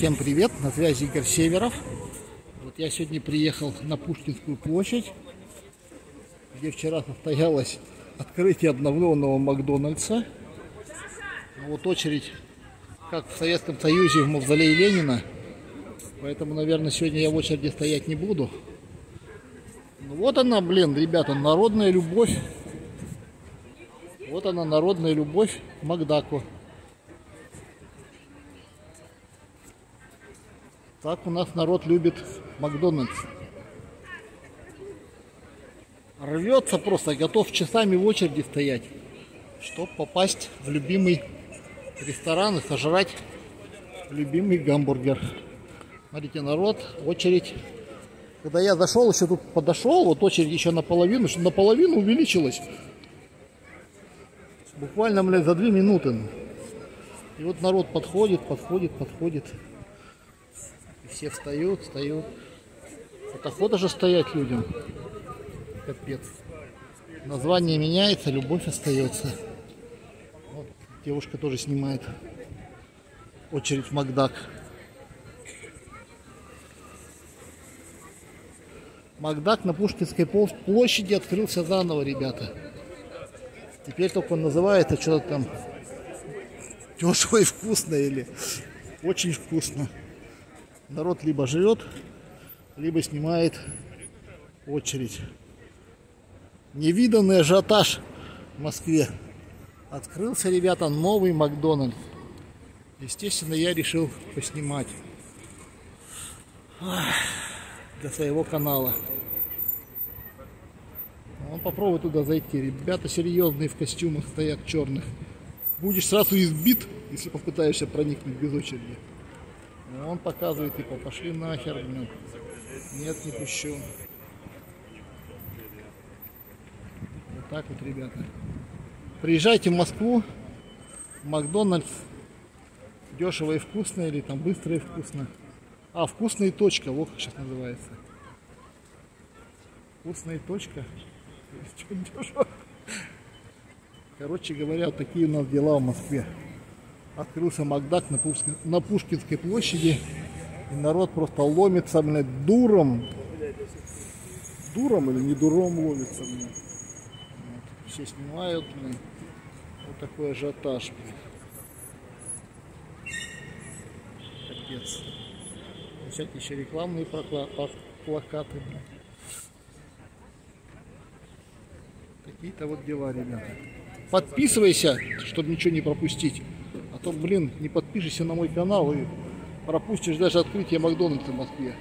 Всем привет, на связи Игорь Северов. Вот я сегодня приехал на Пушкинскую площадь, где вчера состоялось открытие обновленного Макдональдса. Вот очередь, как в Советском Союзе в мавзолее Ленина. Поэтому, наверное, сегодня я в очереди стоять не буду. Ну, вот она, блин, ребята, народная любовь. Вот она, народная любовь к Макдаку. Так у нас народ любит Макдональдс. Рвется просто, готов часами в очереди стоять, чтобы попасть в любимый ресторан и сожрать любимый гамбургер. Смотрите, народ, очередь. Когда я зашел, еще тут подошел, вот очередь еще наполовину, что наполовину увеличилась. Буквально, блядь, за две минуты. И вот народ подходит, подходит, подходит. Все встают, встают. Вот охота же стоять людям. Капец. Название меняется, любовь остается. Вот, девушка тоже снимает очередь в Макдак. Макдак на Пушкинской площади открылся заново, ребята. Теперь только он называется что-то там дешево и вкусно или очень вкусно народ либо живет, либо снимает очередь. Невиданный ажиотаж в Москве. Открылся, ребята, новый Макдональдс. Естественно, я решил поснимать для своего канала. Он попробуй туда зайти. Ребята серьезные в костюмах стоят черных. Будешь сразу избит, если попытаешься проникнуть без очереди. Он показывает, типа, пошли нахер, блин. Нет, не пущу. Вот так вот, ребята. Приезжайте в Москву, Макдональдс. Дешево и вкусно, или там быстро и вкусно. А, вкусная точка, вот как сейчас называется. Вкусная точка. Короче говоря, вот такие у нас дела в Москве открылся Макдак на, Пушкин, на Пушкинской площади. И народ просто ломится, блядь, дуром. Дуром или не дуром ломится, блядь. Вот. Все снимают, блядь. Вот такой ажиотаж, блядь. Капец. Всякие еще рекламные плакаты, блядь. Какие-то вот дела, ребята. Подписывайся, чтобы ничего не пропустить то, блин, не подпишешься на мой канал и пропустишь даже открытие Макдональдса в Москве.